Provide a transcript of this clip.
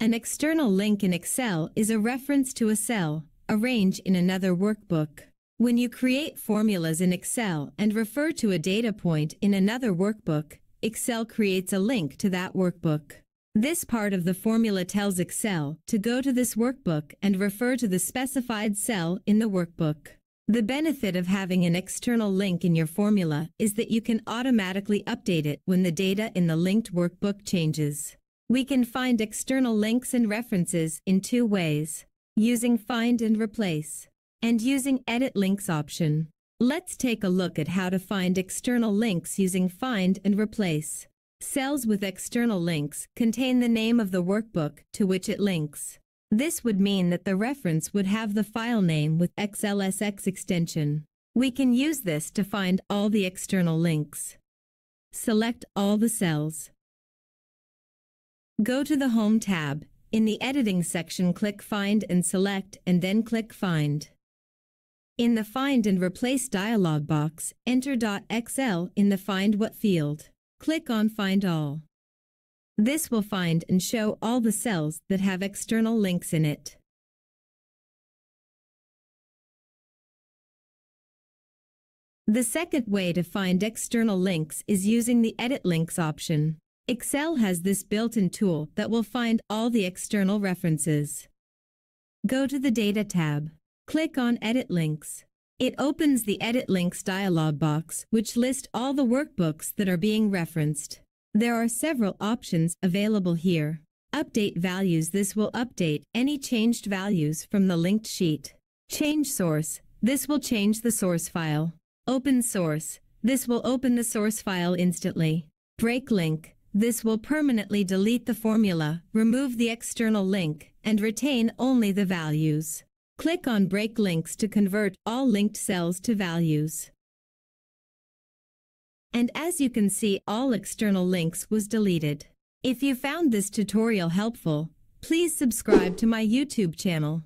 An external link in Excel is a reference to a cell, a range in another workbook. When you create formulas in Excel and refer to a data point in another workbook, Excel creates a link to that workbook. This part of the formula tells Excel to go to this workbook and refer to the specified cell in the workbook. The benefit of having an external link in your formula is that you can automatically update it when the data in the linked workbook changes. We can find external links and references in two ways, using Find and Replace, and using Edit Links option. Let's take a look at how to find external links using Find and Replace. Cells with external links contain the name of the workbook to which it links. This would mean that the reference would have the file name with XLSX extension. We can use this to find all the external links. Select all the cells. Go to the Home tab. In the Editing section click Find and select and then click Find. In the Find and Replace dialog box, enter .xl in the Find What field. Click on Find All. This will find and show all the cells that have external links in it. The second way to find external links is using the Edit Links option. Excel has this built-in tool that will find all the external references. Go to the Data tab. Click on Edit Links. It opens the Edit Links dialog box, which lists all the workbooks that are being referenced. There are several options available here. Update values This will update any changed values from the linked sheet. Change source. This will change the source file. Open source. This will open the source file instantly. Break link. This will permanently delete the formula, remove the external link, and retain only the values. Click on Break Links to convert all linked cells to values. And as you can see all external links was deleted. If you found this tutorial helpful, please subscribe to my YouTube channel.